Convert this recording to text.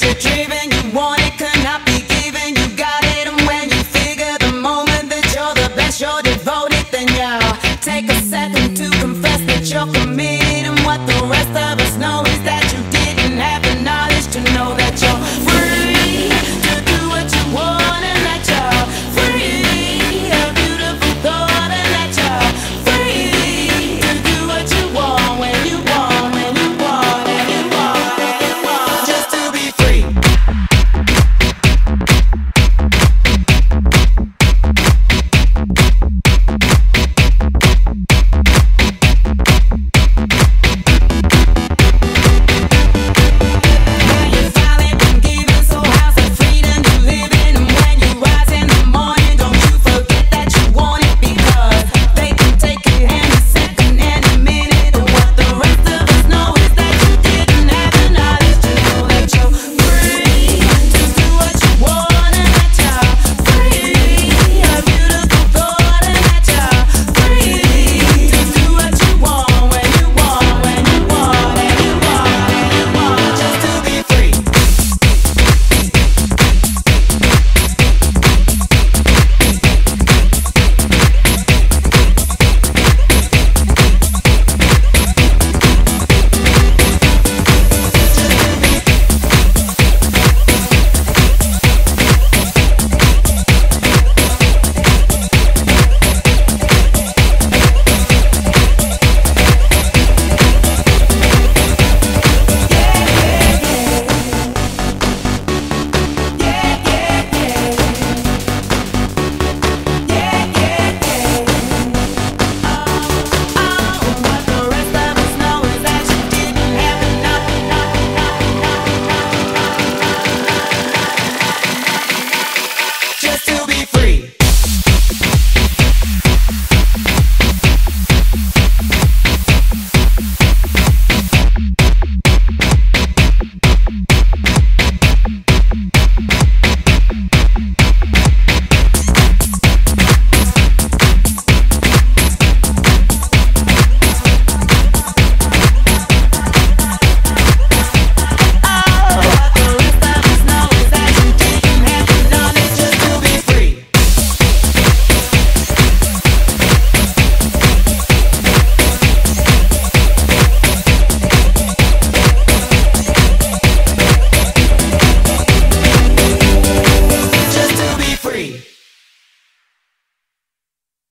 makes you driven. You want it,